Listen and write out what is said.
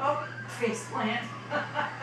Oh, face plant.